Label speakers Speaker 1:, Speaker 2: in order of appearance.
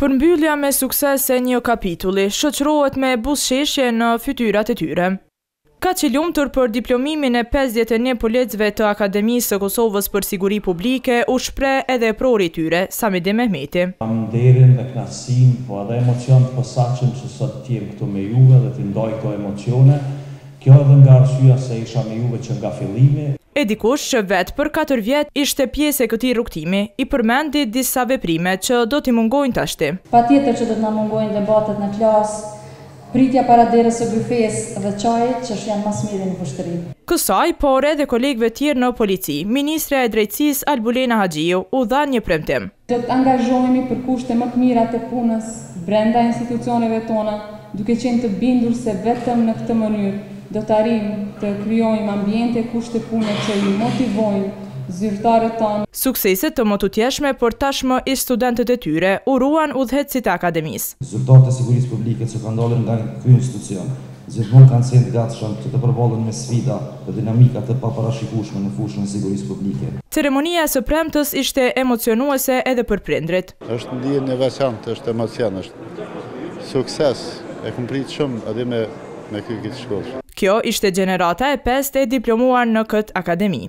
Speaker 1: Përmbyllja me sukses e një kapitulli, shoqërohet me buzëqeshje në fytyrat e tyre. Kaq i lumtur për diplomimin e pesëdhjetë e një policëve të Akademisë së Kosovës për Siguri Publike u shpreh edhe eprori i tyre, Samedin Mehmeti.
Speaker 2: Kam nderin dhe kënaqësinë, po edhe emocion të posaçëm që sot të jem këtu me juve dhe t'i ndoj këto emocione, Kjo edhe nga arsyeja se isha me juve që nga fillimi.
Speaker 1: E dikush që vetë për katër vjet ishte pjesë e këtij rrugëtimi, i përmendi disa veprime që do t'i mungojnë
Speaker 3: tashti. Patjetër që do të na mungojnë debatet në klasë, pritja para derës së byfesë dhe çaji që shijon më s'miri në Vushtrri.
Speaker 1: Kësaj, por edhe kolegëve tjerë në Polici, ministrja e Drejtësisë Albulena Haxhiu u dha një premtim.
Speaker 3: Do të angazhohemi për kushte më të mira të punës brenda institucioneve tona, duke qenë të bindur se vetëm në këtë mënyrë do të arrijmë të krijojmë ambiente e kushte pune që i motivojnë zyrtarët tanë.
Speaker 1: Suksese të mëtutjeshme për tashmë ish studentët e tyre, uruan udhëheqësit e Akademisë.
Speaker 4: Zyrtarët e Sigurisë Publike që kanë dalur nga ky institucion. gjithmonë kanë qenë të gatshëm që të përballen me sfida dhe dinamika të paparashikueshme në fushën e sigurisë publike.
Speaker 1: Ceremonia e së premtes ishte emocionuese edhe për prindërit.
Speaker 5: Është ndjenjë e veçantë, është emocion, është sukses. E kam pritë shumë edhe me e kry këtë shkollë.
Speaker 1: Kjo ishte gjenerata e pestë e diplomuar në këtë akademi.